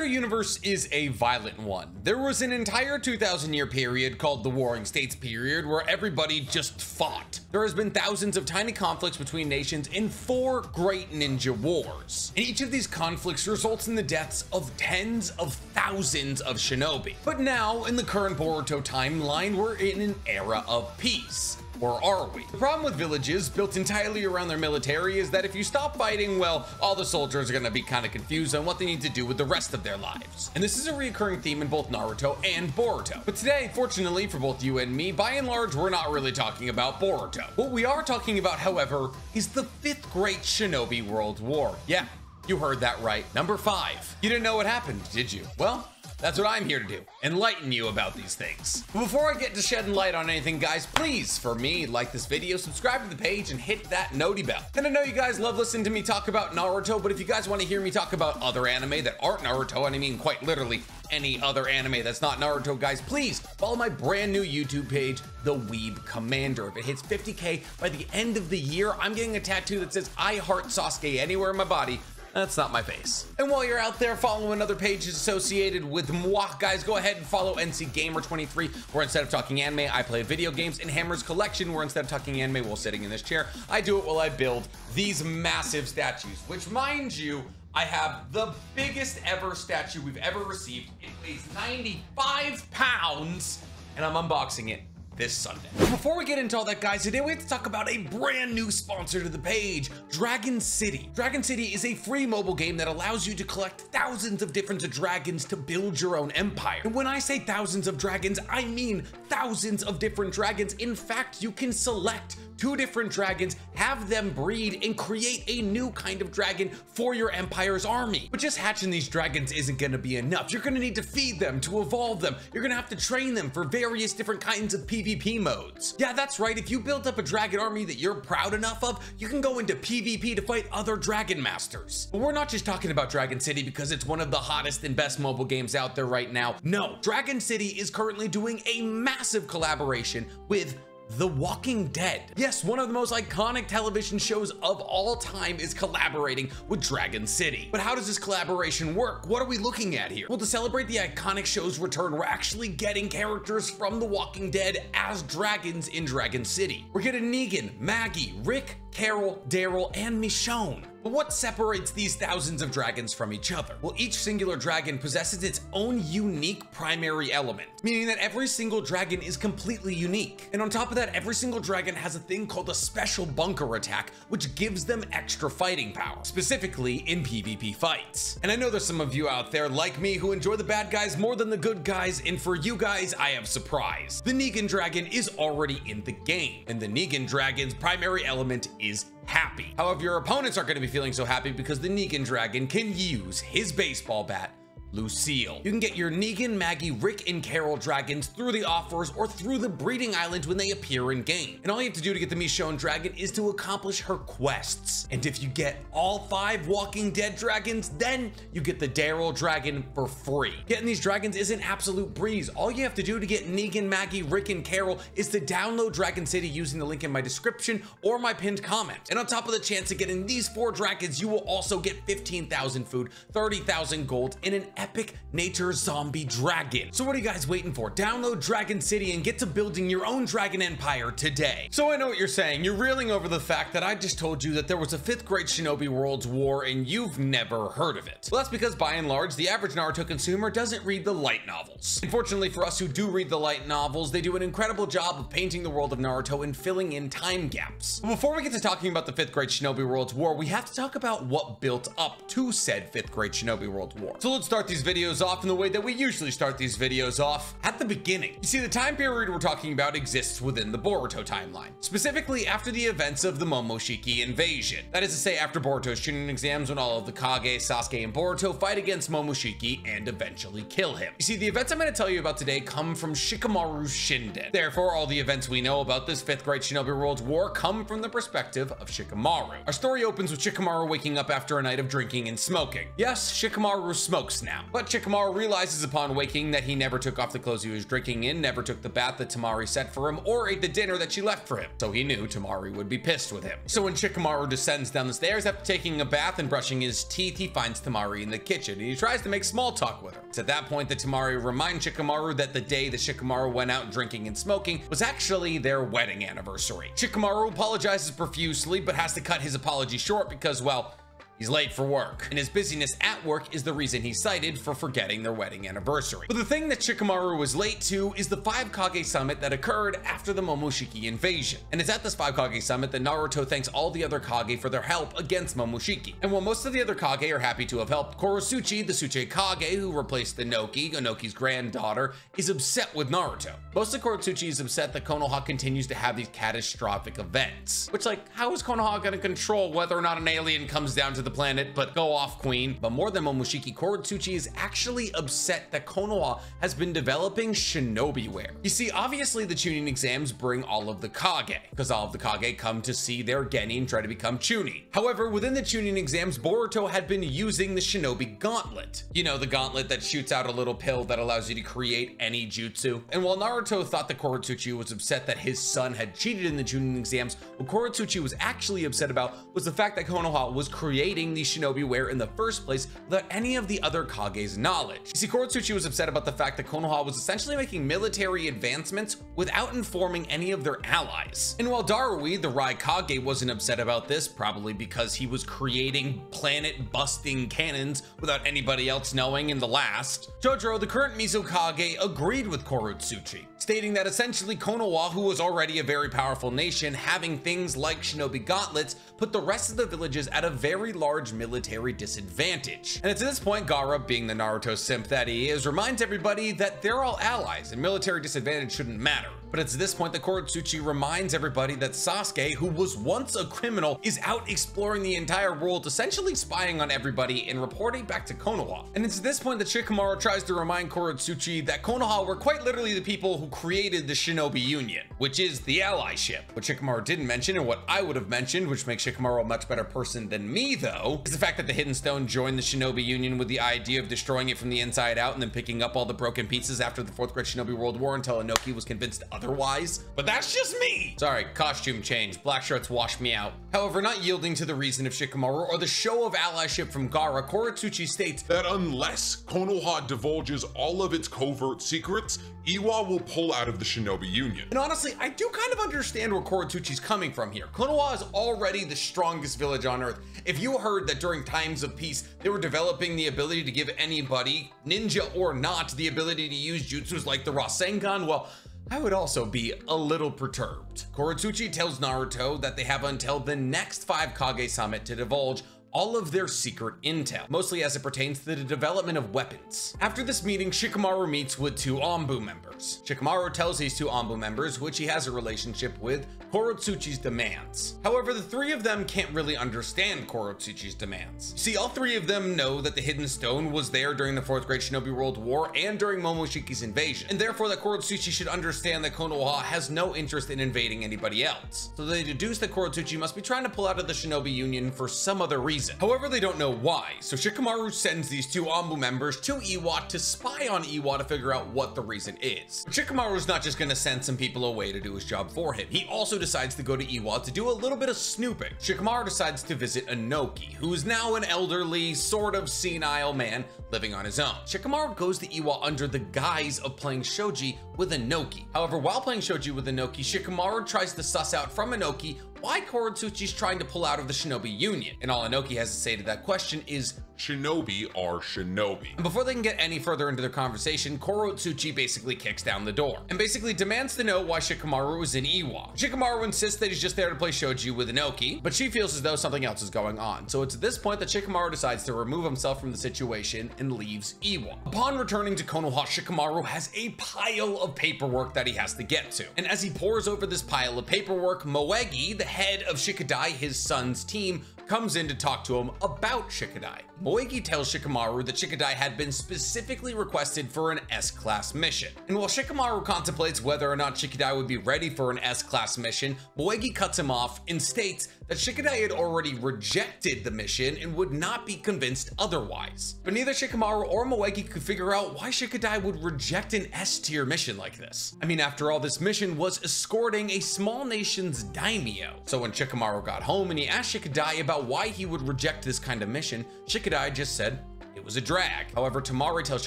Naruto universe is a violent one. There was an entire 2000 year period called the Warring States period where everybody just fought. There has been thousands of tiny conflicts between nations in four great ninja wars. And each of these conflicts results in the deaths of tens of thousands of shinobi. But now, in the current Boruto timeline, we're in an era of peace. Or are we? The problem with villages built entirely around their military is that if you stop fighting, well, all the soldiers are gonna be kind of confused on what they need to do with the rest of their lives. And this is a recurring theme in both Naruto and Boruto. But today, fortunately for both you and me, by and large, we're not really talking about Boruto. What we are talking about, however, is the fifth great Shinobi World War. Yeah, you heard that right. Number five. You didn't know what happened, did you? Well, that's what I'm here to do, enlighten you about these things. But before I get to shedding light on anything, guys, please, for me, like this video, subscribe to the page, and hit that noti bell. And I know you guys love listening to me talk about Naruto, but if you guys want to hear me talk about other anime that aren't Naruto, and I mean quite literally any other anime that's not Naruto, guys, please follow my brand new YouTube page, The Weeb Commander. If it hits 50k by the end of the year, I'm getting a tattoo that says I heart Sasuke anywhere in my body that's not my face. And while you're out there following other pages associated with moi, guys, go ahead and follow NC Gamer 23, where instead of talking anime, I play video games, and Hammer's Collection, where instead of talking anime while sitting in this chair, I do it while I build these massive statues, which, mind you, I have the biggest ever statue we've ever received. It weighs 95 pounds, and I'm unboxing it this Sunday. Before we get into all that, guys, today we have to talk about a brand new sponsor to the page, Dragon City. Dragon City is a free mobile game that allows you to collect thousands of different dragons to build your own empire. And when I say thousands of dragons, I mean thousands of different dragons. In fact, you can select two different dragons, have them breed, and create a new kind of dragon for your empire's army. But just hatching these dragons isn't gonna be enough. You're gonna need to feed them, to evolve them. You're gonna have to train them for various different kinds of PvP modes. Yeah, that's right. If you build up a dragon army that you're proud enough of, you can go into PvP to fight other dragon masters. But we're not just talking about Dragon City because it's one of the hottest and best mobile games out there right now. No, Dragon City is currently doing a massive collaboration with the Walking Dead. Yes, one of the most iconic television shows of all time is collaborating with Dragon City. But how does this collaboration work? What are we looking at here? Well, to celebrate the iconic show's return, we're actually getting characters from The Walking Dead as dragons in Dragon City. We're getting Negan, Maggie, Rick, Carol, Daryl, and Michonne. But what separates these thousands of dragons from each other? Well, each singular dragon possesses its own unique primary element, meaning that every single dragon is completely unique. And on top of that, every single dragon has a thing called a special bunker attack, which gives them extra fighting power, specifically in PvP fights. And I know there's some of you out there like me who enjoy the bad guys more than the good guys, and for you guys, I have surprise. The Negan dragon is already in the game, and the Negan dragon's primary element is happy. However, your opponents aren't going to be feeling so happy because the Negan Dragon can use his baseball bat Lucille. You can get your Negan, Maggie, Rick, and Carol dragons through the offers or through the breeding island when they appear in game. And all you have to do to get the Michonne dragon is to accomplish her quests. And if you get all five Walking Dead dragons, then you get the Daryl dragon for free. Getting these dragons is an absolute breeze. All you have to do to get Negan, Maggie, Rick, and Carol is to download Dragon City using the link in my description or my pinned comment. And on top of the chance of getting these four dragons, you will also get 15,000 food, 30,000 gold, and an epic nature zombie dragon. So what are you guys waiting for? Download Dragon City and get to building your own dragon empire today. So I know what you're saying. You're reeling over the fact that I just told you that there was a fifth grade Shinobi Worlds War and you've never heard of it. Well, that's because by and large, the average Naruto consumer doesn't read the light novels. Unfortunately for us who do read the light novels, they do an incredible job of painting the world of Naruto and filling in time gaps. But before we get to talking about the fifth grade Shinobi Worlds War, we have to talk about what built up to said fifth grade Shinobi Worlds War. So let's start these videos off in the way that we usually start these videos off, at the beginning. You see, the time period we're talking about exists within the Boruto timeline, specifically after the events of the Momoshiki invasion. That is to say, after Boruto's Chunin exams when all of the Kage, Sasuke, and Boruto fight against Momoshiki and eventually kill him. You see, the events I'm going to tell you about today come from Shikamaru Shinden. Therefore, all the events we know about this 5th grade Shinobi Worlds War come from the perspective of Shikamaru. Our story opens with Shikamaru waking up after a night of drinking and smoking. Yes, Shikamaru smokes now. But Shikamaru realizes upon waking that he never took off the clothes he was drinking in, never took the bath that Temari set for him, or ate the dinner that she left for him. So he knew Temari would be pissed with him. So when Shikamaru descends down the stairs after taking a bath and brushing his teeth, he finds Temari in the kitchen and he tries to make small talk with her. It's at that point that Temari reminds Shikamaru that the day that Shikamaru went out drinking and smoking was actually their wedding anniversary. Shikamaru apologizes profusely but has to cut his apology short because, well, He's late for work, and his busyness at work is the reason he's cited for forgetting their wedding anniversary. But the thing that Shikamaru was late to is the 5 Kage summit that occurred after the Momoshiki invasion. And it's at this 5 Kage summit that Naruto thanks all the other Kage for their help against Momoshiki. And while most of the other Kage are happy to have helped, Kurotsuchi, the Tsuchi Kage who replaced the Onoki, Onoki's granddaughter, is upset with Naruto. Most of Kurotsuchi is upset that Konoha continues to have these catastrophic events. Which like, how is Konoha gonna control whether or not an alien comes down to the the planet, but go off queen. But more than Momoshiki, Kurotsuchi is actually upset that Konoha has been developing shinobi wear. You see, obviously the Chunin exams bring all of the Kage, because all of the Kage come to see their Genin try to become Chunin. However, within the Chunin exams, Boruto had been using the shinobi gauntlet. You know, the gauntlet that shoots out a little pill that allows you to create any jutsu. And while Naruto thought that Kurotsuchi was upset that his son had cheated in the Chunin exams, what Kurotsuchi was actually upset about was the fact that Konoha was creating creating the shinobi wear in the first place without any of the other Kage's knowledge. You see, Kurotsuchi was upset about the fact that Konoha was essentially making military advancements without informing any of their allies. And while Darui, the Raikage, wasn't upset about this, probably because he was creating planet-busting cannons without anybody else knowing in the last, Chojuro, the current Mizukage, agreed with Kurotsuchi, stating that essentially Konoha, who was already a very powerful nation, having things like shinobi gauntlets, put the rest of the villages at a very large large military disadvantage. And it's at this point Gaara, being the Naruto simp that he is, reminds everybody that they're all allies and military disadvantage shouldn't matter. But it's this point that Kurotsuchi reminds everybody that Sasuke, who was once a criminal, is out exploring the entire world, essentially spying on everybody and reporting back to Konoha. And it's this point that Shikamaru tries to remind Kurotsuchi that Konoha were quite literally the people who created the Shinobi Union, which is the allyship. What Shikamaru didn't mention and what I would have mentioned, which makes Shikamaru a much better person than me though, is the fact that the Hidden Stone joined the Shinobi Union with the idea of destroying it from the inside out and then picking up all the broken pieces after the Fourth Great Shinobi World War until Onoki was convinced otherwise, but that's just me. Sorry, costume change. Black shirts wash me out. However, not yielding to the reason of Shikamaru or the show of allyship from Gaara, Kurotsuchi states that unless Konoha divulges all of its covert secrets, Iwa will pull out of the Shinobi Union. And honestly, I do kind of understand where Kurotsuchi's coming from here. Konoha is already the strongest village on Earth. If you heard that during times of peace, they were developing the ability to give anybody, ninja or not, the ability to use jutsus like the Rasengan, well, I would also be a little perturbed. Kurotsuchi tells Naruto that they have until the next 5 Kage Summit to divulge all of their secret intel, mostly as it pertains to the development of weapons. After this meeting, Shikamaru meets with two Anbu members. Shikamaru tells these two Anbu members, which he has a relationship with, Kurotsuchi's demands. However, the three of them can't really understand Kurotsuchi's demands. See, all three of them know that the Hidden Stone was there during the Fourth Great Shinobi World War and during Momoshiki's invasion, and therefore that Kurotsuchi should understand that Konoha has no interest in invading anybody else. So they deduce that Kurotsuchi must be trying to pull out of the Shinobi Union for some other reason. However, they don't know why, so Shikamaru sends these two Anbu members to Iwa to spy on Iwa to figure out what the reason is. But Shikamaru's not just gonna send some people away to do his job for him. He also decides to go to Iwa to do a little bit of snooping. Shikamaru decides to visit Onoki, who is now an elderly, sort of senile man living on his own. Shikamaru goes to Iwa under the guise of playing shogi with Onoki. However, while playing shogi with Onoki, Shikamaru tries to suss out from Onoki why Kurotsuchi's trying to pull out of the Shinobi Union. And all Onoki has to say to that question is, Shinobi are shinobi. And before they can get any further into their conversation, Kurotsuchi basically kicks down the door and basically demands to know why Shikamaru is in Iwa. Shikamaru insists that he's just there to play shogi with Onoki, but she feels as though something else is going on. So it's at this point that Shikamaru decides to remove himself from the situation and leaves Iwa. Upon returning to Konoha, Shikamaru has a pile of paperwork that he has to get to. And as he pores over this pile of paperwork, Moegi, the head of Shikadai, his son's team, comes in to talk to him about Shikadai. Moegi tells Shikamaru that Shikadai had been specifically requested for an S-class mission. And while Shikamaru contemplates whether or not Shikadai would be ready for an S-class mission, Moegi cuts him off and states that Shikadai had already rejected the mission and would not be convinced otherwise. But neither Shikamaru or Moegi could figure out why Shikadai would reject an S tier mission like this. I mean, after all, this mission was escorting a small nation's daimyo. So when Shikamaru got home and he asked Shikadai about why he would reject this kind of mission, Shikadai just said, it was a drag. However, Temari tells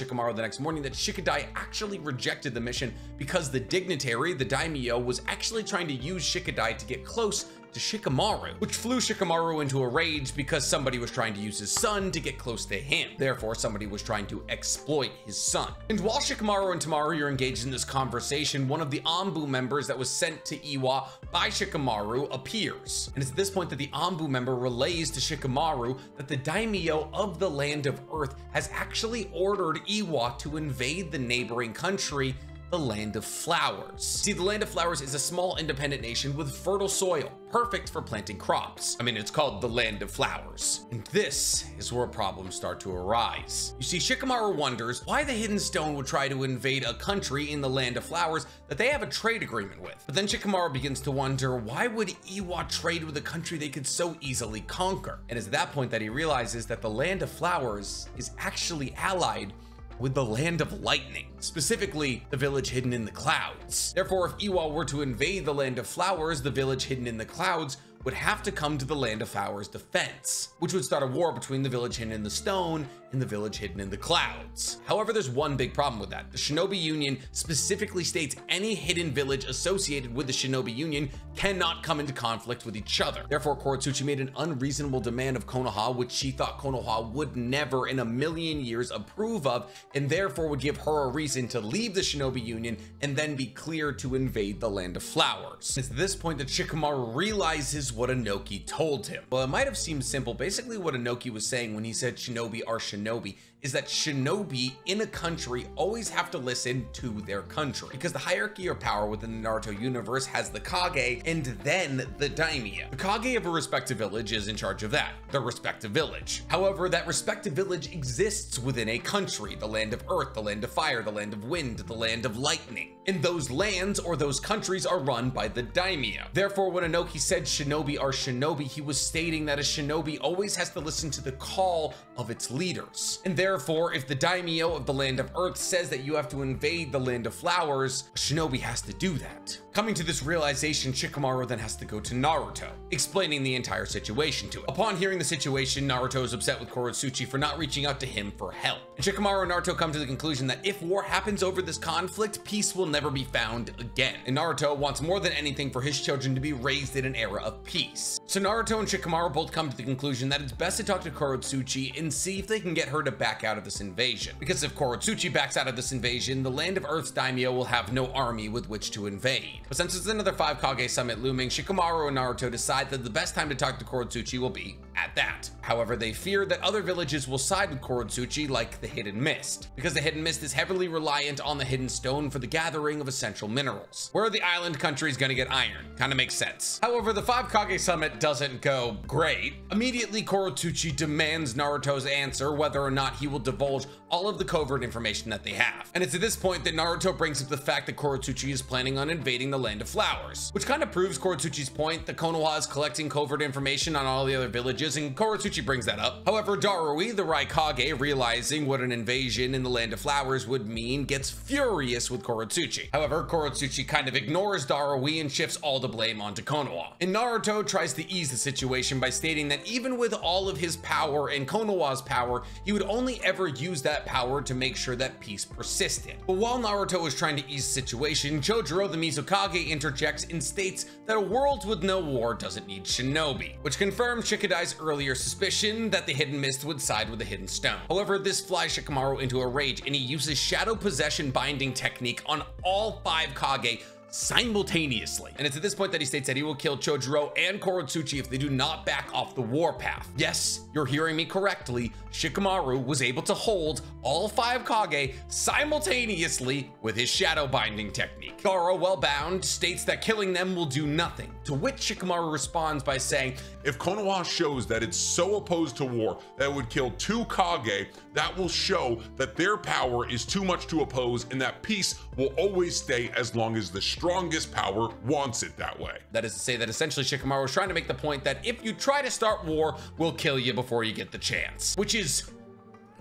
Shikamaru the next morning that Shikadai actually rejected the mission because the dignitary, the daimyo, was actually trying to use Shikadai to get close to Shikamaru, which flew Shikamaru into a rage because somebody was trying to use his son to get close to him. Therefore, somebody was trying to exploit his son. And while Shikamaru and Temari are engaged in this conversation, one of the Anbu members that was sent to Iwa by Shikamaru appears. And it's at this point that the Anbu member relays to Shikamaru that the daimyo of the land of Earth has actually ordered Iwa to invade the neighboring country the Land of Flowers. See, the Land of Flowers is a small independent nation with fertile soil, perfect for planting crops. I mean, it's called the Land of Flowers. And this is where problems start to arise. You see, Shikamaru wonders why the Hidden Stone would try to invade a country in the Land of Flowers that they have a trade agreement with. But then Shikamaru begins to wonder why would Iwa trade with a country they could so easily conquer? And it's at that point that he realizes that the Land of Flowers is actually allied with the Land of Lightning, specifically the village hidden in the clouds. Therefore, if Iwa were to invade the Land of Flowers, the village hidden in the clouds would have to come to the Land of Flowers defense, which would start a war between the village hidden in the stone and the village hidden in the clouds. However, there's one big problem with that. The Shinobi Union specifically states any hidden village associated with the Shinobi Union cannot come into conflict with each other. Therefore, Kurotsuchi made an unreasonable demand of Konoha, which she thought Konoha would never in a million years approve of, and therefore would give her a reason to leave the Shinobi Union and then be cleared to invade the Land of Flowers. It's this point that Shikamaru realizes what Onoki told him. Well, it might have seemed simple. Basically, what Onoki was saying when he said shinobi are shinobi Shinobi is that shinobi in a country always have to listen to their country because the hierarchy of power within the Naruto universe has the Kage and then the Daimyo. The Kage of a respective village is in charge of that, the respective village. However, that respective village exists within a country, the land of earth, the land of fire, the land of wind, the land of lightning. And those lands or those countries are run by the Daimyo. Therefore, when Onoki said shinobi are shinobi, he was stating that a shinobi always has to listen to the call of its leaders. And there Therefore, if the daimyo of the land of earth says that you have to invade the land of flowers, shinobi has to do that. Coming to this realization, Shikamaru then has to go to Naruto, explaining the entire situation to him. Upon hearing the situation, Naruto is upset with Kurotsuchi for not reaching out to him for help. And Shikamaru and Naruto come to the conclusion that if war happens over this conflict, peace will never be found again. And Naruto wants more than anything for his children to be raised in an era of peace. So Naruto and Shikamaru both come to the conclusion that it's best to talk to Kurotsuchi and see if they can get her to back out of this invasion. Because if Kurotsuchi backs out of this invasion, the Land of Earth's daimyo will have no army with which to invade. But since it's another 5 Kage summit looming, Shikamaru and Naruto decide that the best time to talk to Kurotsuchi will be at that. However, they fear that other villages will side with Kurotsuchi like the Hidden Mist, because the Hidden Mist is heavily reliant on the Hidden Stone for the gathering of essential minerals. Where are the island countries gonna get iron, kinda makes sense. However, the 5 Kage summit doesn't go great. Immediately, Kurotsuchi demands Naruto's answer whether or not he will divulge all of the covert information that they have. And it's at this point that Naruto brings up the fact that Kurotsuchi is planning on invading the Land of Flowers, which kind of proves Kurotsuchi's point that Konoha is collecting covert information on all the other villages, and Kurotsuchi brings that up. However, Darui, the Raikage, realizing what an invasion in the Land of Flowers would mean, gets furious with Kurotsuchi. However, Kurotsuchi kind of ignores Darui and shifts all the blame onto Konoha. And Naruto tries to ease the situation by stating that even with all of his power and Konoha's power, he would only ever use that power to make sure that peace persisted. But while Naruto was trying to ease the situation, Chojuro the Mizukage interjects and states that a world with no war doesn't need shinobi, which confirms Shikadai's earlier suspicion that the Hidden Mist would side with the Hidden Stone. However, this flies Shikamaru into a rage and he uses Shadow Possession binding technique on all five Kage simultaneously. And it's at this point that he states that he will kill Chojuro and Kurotsuchi if they do not back off the warpath. Yes, you're hearing me correctly. Shikamaru was able to hold all five Kage simultaneously with his shadow binding technique. Gaara, well bound, states that killing them will do nothing, to which Shikamaru responds by saying, If Konoha shows that it's so opposed to war that it would kill two Kage, that will show that their power is too much to oppose and that peace will always stay as long as the strong strongest power wants it that way. That is to say that essentially Shikamaru was trying to make the point that if you try to start war, we'll kill you before you get the chance, which is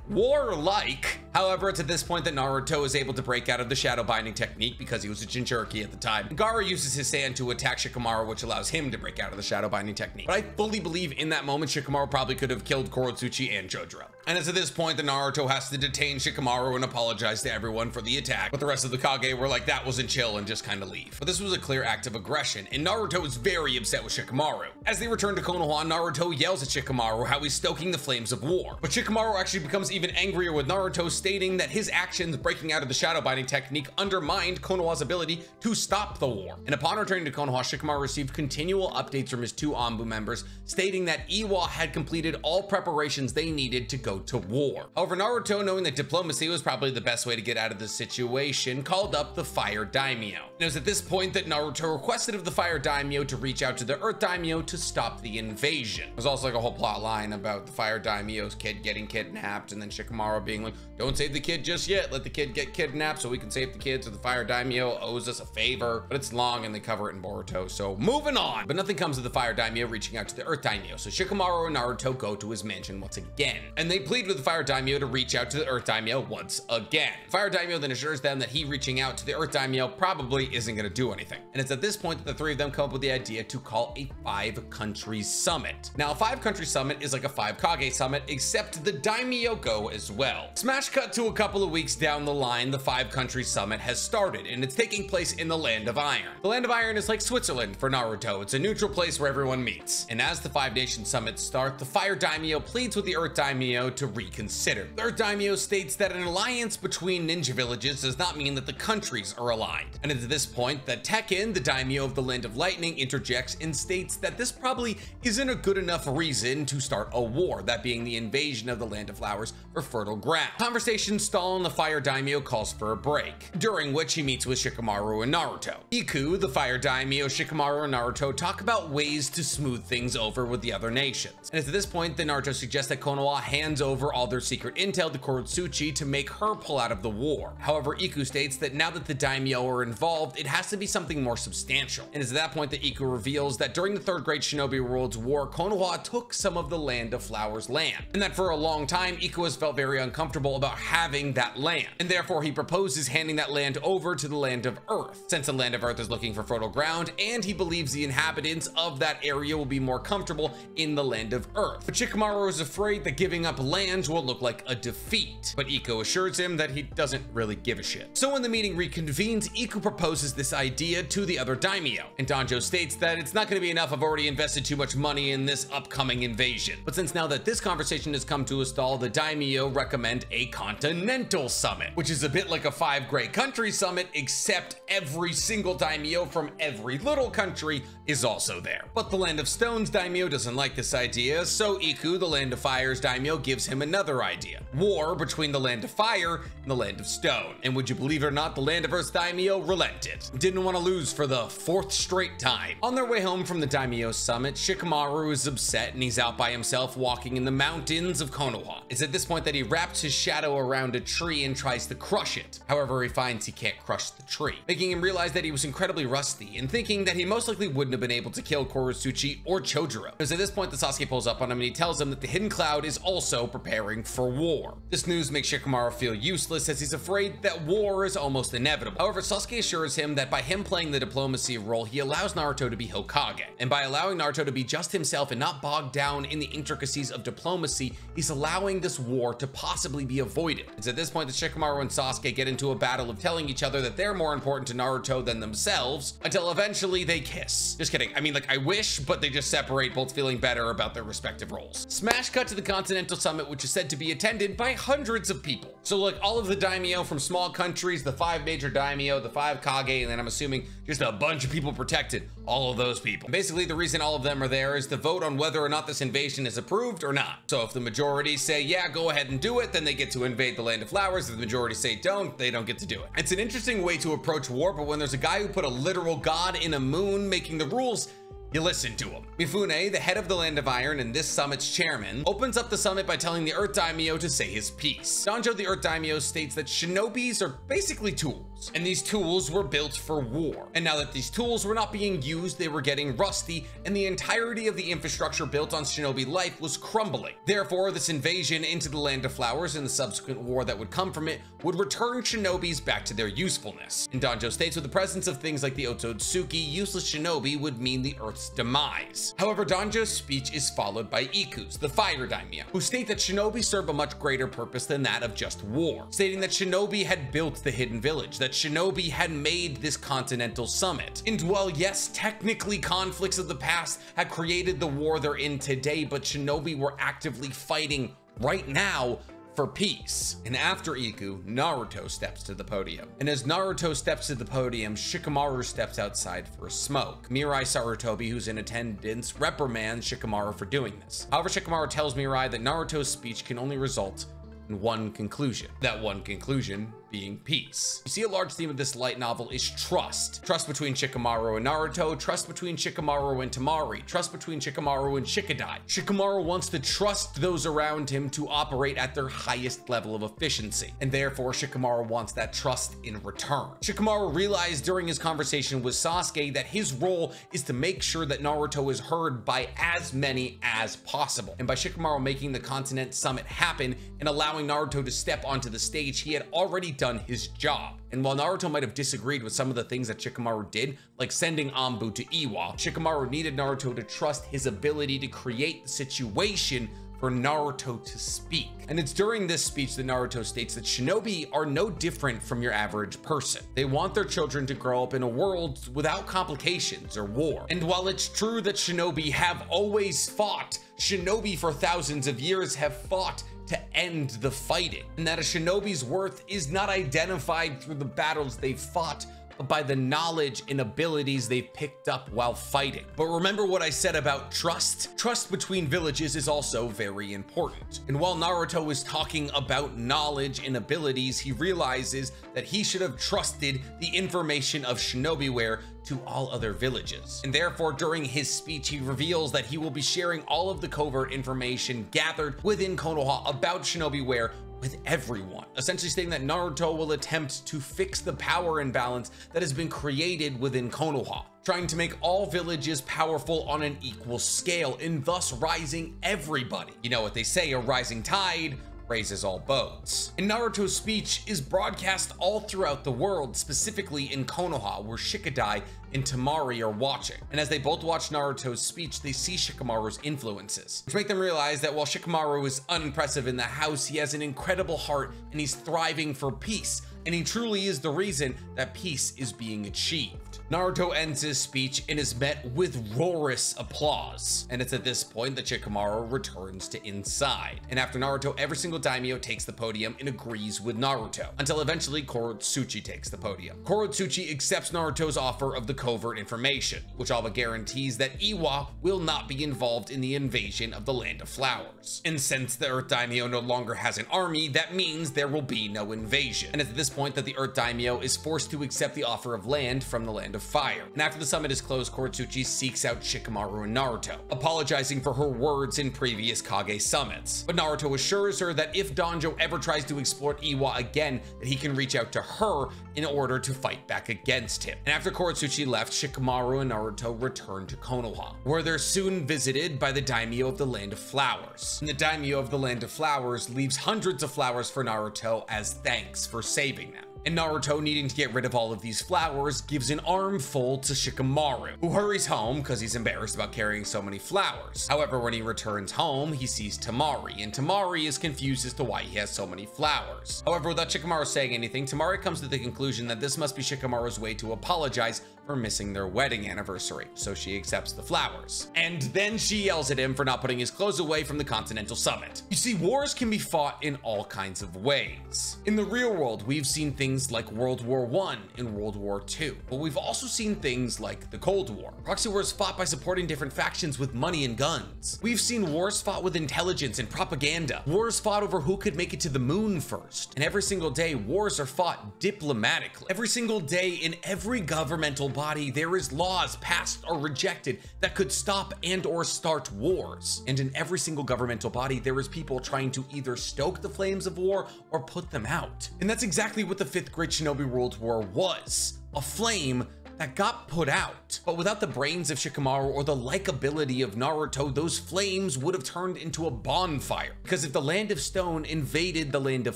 war-like. However, it's at this point that Naruto is able to break out of the shadow binding technique because he was a Jinchuriki at the time. Gaara uses his sand to attack Shikamaru, which allows him to break out of the shadow binding technique. But I fully believe in that moment, Shikamaru probably could have killed Kurotsuchi and Chojuro. And it's at this point that Naruto has to detain Shikamaru and apologize to everyone for the attack. But the rest of the Kage were like, that wasn't chill and just kind of leave. But this was a clear act of aggression, and Naruto is very upset with Shikamaru. As they return to Konoha, Naruto yells at Shikamaru how he's stoking the flames of war. But Shikamaru actually becomes even angrier with Naruto, stating that his actions breaking out of the shadow binding technique undermined Konoha's ability to stop the war. And upon returning to Konoha, Shikamaru received continual updates from his two Anbu members, stating that Iwa had completed all preparations they needed to go to war. However, Naruto, knowing that diplomacy was probably the best way to get out of the situation, called up the Fire Daimyo. And it was at this point that Naruto requested of the Fire Daimyo to reach out to the Earth Daimyo to stop the invasion. There's also like a whole plot line about the Fire Daimyo's kid getting kidnapped and then Shikamaru being like, don't save the kid just yet, let the kid get kidnapped so we can save the kid so the Fire Daimyo owes us a favor. But it's long and they cover it in Boruto, so moving on. But nothing comes of the Fire Daimyo reaching out to the Earth Daimyo, so Shikamaru and Naruto go to his mansion once again. And they plead with the Fire Daimyo to reach out to the Earth Daimyo once again. Fire Daimyo then assures them that he reaching out to the Earth Daimyo probably isn't going to do anything. And it's at this point that the three of them come up with the idea to call a five country summit. Now, a five country summit is like a five Kage summit, except the Daimyo go as well. Smash cut to a couple of weeks down the line, the five country summit has started, and it's taking place in the Land of Iron. The Land of Iron is like Switzerland for Naruto. It's a neutral place where everyone meets. And as the five nation summits start, the Fire Daimyo pleads with the Earth Daimyo to reconsider. The Earth Daimyo states that an alliance between ninja villages does not mean that the countries are aligned. And at this point that Tekken, the Daimyo of the Land of Lightning, interjects and states that this probably isn't a good enough reason to start a war, that being the invasion of the Land of Flowers or fertile ground. Conversations stall and the Fire Daimyo calls for a break, during which he meets with Shikamaru and Naruto. Iku, the Fire Daimyo, Shikamaru, and Naruto talk about ways to smooth things over with the other nations. And it's at this point that Naruto suggests that Konoha hands over all their secret intel to Kurotsuchi to make her pull out of the war. However, Iku states that now that the daimyo are involved, it has to be something more substantial. And it's at that point that Iku reveals that during the Third Great Shinobi Worlds War, Konoha took some of the Land of Flowers land, and that for a long time, Iku has felt very uncomfortable about having that land, and therefore he proposes handing that land over to the Land of Earth, since the Land of Earth is looking for fertile ground, and he believes the inhabitants of that area will be more comfortable in the Land of Earth. But Shikamaru is afraid that giving up lands will look like a defeat, but Iko assures him that he doesn't really give a shit. So when the meeting reconvenes, Iko proposes this idea to the other daimyo, and Danjo states that it's not going to be enough, I've already invested too much money in this upcoming invasion. But since now that this conversation has come to a stall, the daimyo recommend a continental summit, which is a bit like a five great country summit, except every single daimyo from every little country is also there. But the Land of Stones daimyo doesn't like this idea, so Iku, the Land of Fire's daimyo, gives him another idea. War between the Land of Fire and the Land of Stone. And would you believe it or not, the Land of Earth daimyo relented. Didn't want to lose for the fourth straight time. On their way home from the daimyo summit, Shikamaru is upset and he's out by himself walking in the mountains of Konoha. It's at this point that he wraps his shadow around a tree and tries to crush it. However, he finds he can't crush the tree, making him realize that he was incredibly rusty and thinking that he most likely wouldn't have been able to kill Kurotsuchi or Chojuro. Because at this point that Sasuke pulls up on him and he tells him that the Hidden Cloud is also preparing for war. This news makes Shikamaru feel useless as he's afraid that war is almost inevitable. However, Sasuke assures him that by him playing the diplomacy role, he allows Naruto to be Hokage. And by allowing Naruto to be just himself and not bogged down in the intricacies of diplomacy, he's allowing this war to possibly be avoided. It's at this point that Shikamaru and Sasuke get into a battle of telling each other that they're more important to Naruto than themselves until eventually they kiss. Just kidding. I mean, like, I wish, but they just separate, both feeling better about their respective roles. Smash cut to the Continental Summit, which is said to be attended by hundreds of people. So, like, all of the daimyo from small countries, the five major daimyo, the five kage, and then I'm assuming just a bunch of people protected, all of those people. Basically, the reason all of them are there is to vote on whether or not this invasion is approved or not. So if the majority say, yeah, go ahead and do it, then they get to invade the Land of Flowers. If the majority say don't, they don't get to do it. It's an interesting way to approach war, but when there's a guy who put a literal god in a moon making the rules, You listen to him. Mifune, the head of the Land of Iron and this summit's chairman, opens up the summit by telling the Earth Daimyo to say his piece. Danjo, the Earth Daimyo, states that shinobis are basically tools, and these tools were built for war. And now that these tools were not being used, they were getting rusty, and the entirety of the infrastructure built on shinobi life was crumbling. Therefore, this invasion into the Land of Flowers and the subsequent war that would come from it would return shinobis back to their usefulness. And Danjo states with the presence of things like the Otsutsuki, useless shinobi would mean the Earth's demise. However, Danjo's speech is followed by Iku's, the Fire Daimyo, who state that shinobi serve a much greater purpose than that of just war, stating that shinobi had built the Hidden Village, that shinobi had made this continental summit. And while yes, technically conflicts of the past had created the war they're in today, but shinobi were actively fighting right now for peace. And after Iku, Naruto steps to the podium. And as Naruto steps to the podium, Shikamaru steps outside for a smoke. Mirai Sarutobi, who's in attendance, reprimands Shikamaru for doing this. However, Shikamaru tells Mirai that Naruto's speech can only result in one conclusion. That one conclusion being peace. You see a large theme of this light novel is trust. Trust between Shikamaru and Naruto, trust between Shikamaru and Temari, trust between Shikamaru and Shikadai. Shikamaru wants to trust those around him to operate at their highest level of efficiency, and therefore Shikamaru wants that trust in return. Shikamaru realized during his conversation with Sasuke that his role is to make sure that Naruto is heard by as many as possible. And by Shikamaru making the Continent Summit happen and allowing Naruto to step onto the stage, he had already done his job. And while Naruto might have disagreed with some of the things that Shikamaru did, like sending Anbu to Iwa, Shikamaru needed Naruto to trust his ability to create the situation for Naruto to speak. And it's during this speech that Naruto states that shinobi are no different from your average person. They want their children to grow up in a world without complications or war. And while it's true that shinobi have always fought, shinobi for thousands of years have fought to end the fighting, and that a shinobi's worth is not identified through the battles they've fought, by the knowledge and abilities they've picked up while fighting. But remember what I said about trust? Trust between villages is also very important. And while Naruto is talking about knowledge and abilities, he realizes that he should have trusted the information of Shinobiware to all other villages. And therefore, during his speech, he reveals that he will be sharing all of the covert information gathered within Konoha about Shinobiware with everyone, essentially stating that Naruto will attempt to fix the power imbalance that has been created within Konoha, trying to make all villages powerful on an equal scale and thus rising everybody. You know what they say, a rising tide raises all boats. And Naruto's speech is broadcast all throughout the world, specifically in Konoha, where Shikadai and Temari are watching. And as they both watch Naruto's speech, they see Shikamaru's influences, which make them realize that while Shikamaru is unimpressive in the house, he has an incredible heart and he's thriving for peace. And he truly is the reason that peace is being achieved. Naruto ends his speech and is met with roarous applause. And it's at this point that Shikamaru returns to inside. And after Naruto, every single daimyo takes the podium and agrees with Naruto, until eventually Kurotsuchi takes the podium. Kurotsuchi accepts Naruto's offer of the covert information, which all but guarantees that Iwa will not be involved in the invasion of the Land of Flowers. And since the Earth Daimyo no longer has an army, that means there will be no invasion. And it's at this point that the Earth Daimyo is forced to accept the offer of land from the Land of Fire. And after the summit is closed, Kurotsuchi seeks out Shikamaru and Naruto, apologizing for her words in previous Kage summits. But Naruto assures her that if Danjo ever tries to exploit Iwa again, that he can reach out to her in order to fight back against him. And after Kurotsuchi left, Shikamaru and Naruto return to Konoha, where they're soon visited by the daimyo of the Land of Flowers. And the daimyo of the Land of Flowers leaves hundreds of flowers for Naruto as thanks for saving them. And Naruto, needing to get rid of all of these flowers, gives an armful to Shikamaru, who hurries home because he's embarrassed about carrying so many flowers. However, when he returns home, he sees Temari, and Temari is confused as to why he has so many flowers. However, without Shikamaru saying anything, Temari comes to the conclusion that this must be Shikamaru's way to apologize for missing their wedding anniversary, so she accepts the flowers. And then she yells at him for not putting his clothes away from the Continental Summit. You see, wars can be fought in all kinds of ways. In the real world, we've seen things like World War I and World War II, but we've also seen things like the Cold War. Proxy wars fought by supporting different factions with money and guns. We've seen wars fought with intelligence and propaganda. Wars fought over who could make it to the moon first. And every single day, wars are fought diplomatically. Every single day in every governmental body, there is laws passed or rejected that could stop and or start wars. And in every single governmental body, there is people trying to either stoke the flames of war or put them out. And that's exactly what the fifth Great Shinobi World War was. A flame that got put out. But without the brains of Shikamaru or the likability of Naruto, those flames would have turned into a bonfire. Because if the Land of Stone invaded the Land of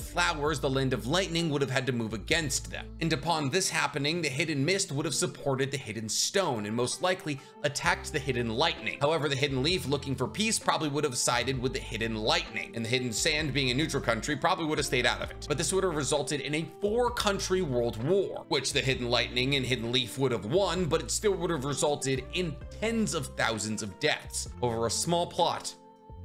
Flowers, the Land of Lightning would have had to move against them. And upon this happening, the Hidden Mist would have supported the Hidden Stone and most likely attacked the Hidden Lightning. However, the Hidden Leaf, looking for peace, probably would have sided with the Hidden Lightning. And the Hidden Sand, being a neutral country, probably would have stayed out of it. But this would have resulted in a four country world war, which the Hidden Lightning and Hidden Leaf would have won, but it still would have resulted in tens of thousands of deaths over a small plot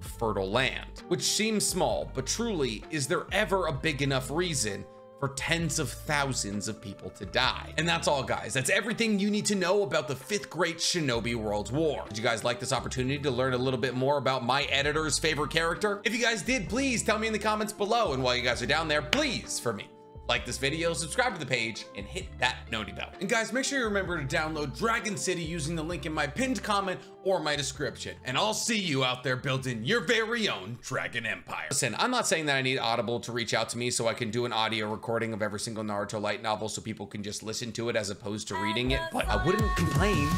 of fertile land. Which seems small, but truly, is there ever a big enough reason for tens of thousands of people to die. And that's all guys. That's everything you need to know about the fifth great Shinobi World War. Did you guys like this opportunity to learn a little bit more about my editor's favorite character? If you guys did, please tell me in the comments below. And while you guys are down there, please, for me, like this video, subscribe to the page, and hit that noti bell. And guys, make sure you remember to download Dragon City using the link in my pinned comment or my description. And I'll see you out there building your very own Dragon Empire. Listen, I'm not saying that I need Audible to reach out to me so I can do an audio recording of every single Naruto light novel so people can just listen to it as opposed to reading it, but I wouldn't complain.